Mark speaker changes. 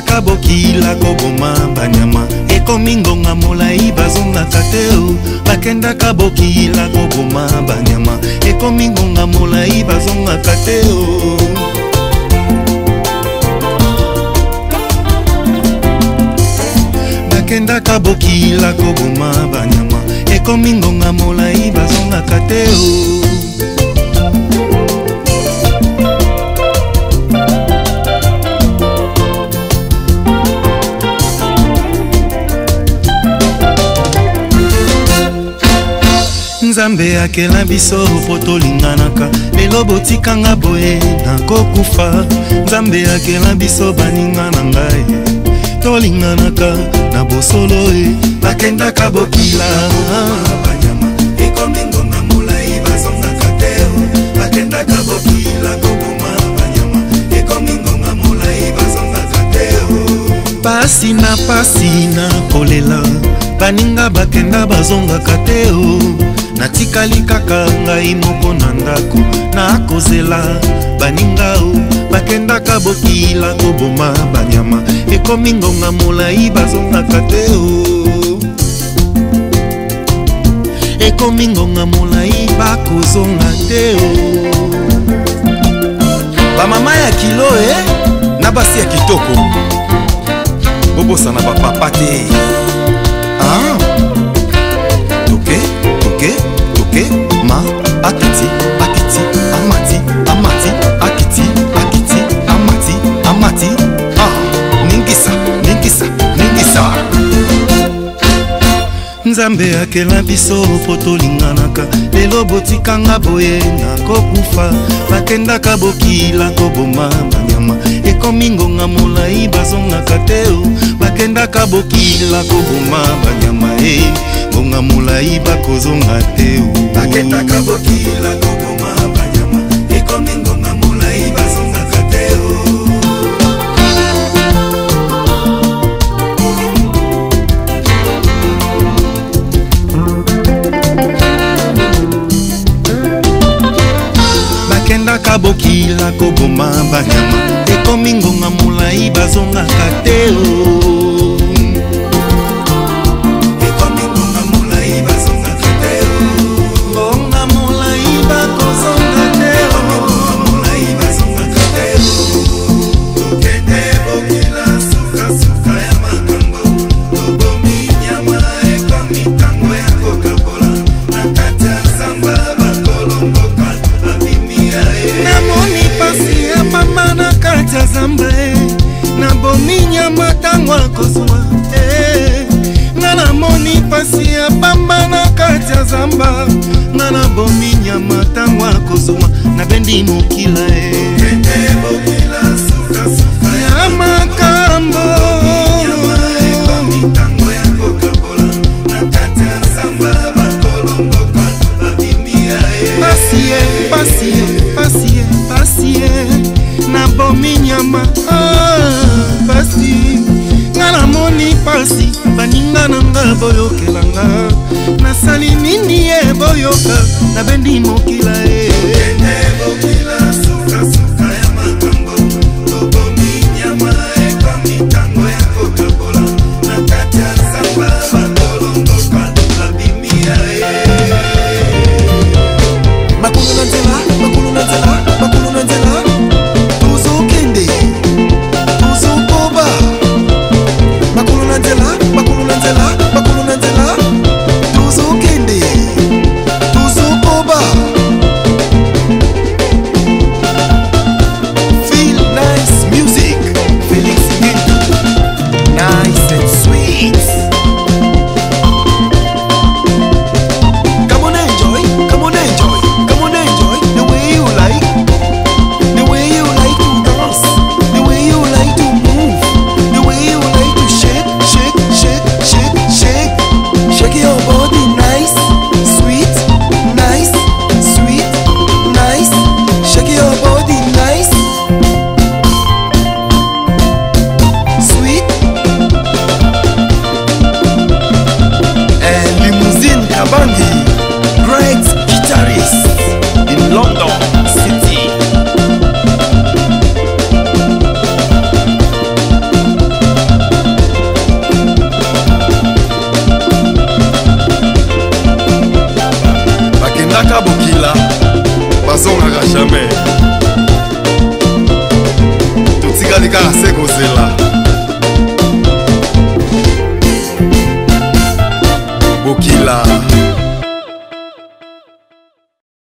Speaker 1: ezalaka bokila koboma banyama ekomi ngonga molai bazongaka te bakendaka bokila koboma banyama ekomi ngonga molai bazongaka te o bakendaka bokila koboma banyama ekomi ngonga molai bazongaka te o nzambe akela biso po tolinganaka lelo botikanga boye nakokufa nzambe akela biso baninga na ngai tolinganaka na bosolo e bakendaka bokila banyama ekomi ngonga molai bazongaka te bakendaka bokila koboma banyama ekomi ngonga molai bazongaka te pasi na pasi na kolela baninga bakenda bazongaka te o natikali kaka ngai moko na ndako nakozela baninga o bakendaka bokila koboma banyama ekomi ngonga molai bazongaka te o ekomi ngonga molai bakozonga te o bamama ya kilo e eh? na basi ya kitoko bobosana bapapa te ah? toke toke ke ma akiti akiti amati amati akiti akiti amati amati ah ningisa ningisa ningisa nzambe akela biso mpo tolinganaka lelo botikanga boye nakokufa bakendaka bokila koboma banyama ekomi ngonga molai bazongaka te bakendaka bokila koboma banyama e eh. bonga molai bakozonga te oh. baketaka bokila kokoma banyama ekomi ngonga molai bazongaka te oh. bakendaka bokila koboma banyama ekomi ngonga molai bazongaka te o oh. okozwa eh. nga namoni pasi ya pamba na kati ya zamba nga nabomi nyama ntango akozwa nabendi mokila e mpasi baninga na nga boyokelanga nasali nini ye boyoka nabendi mokila e tozali kaka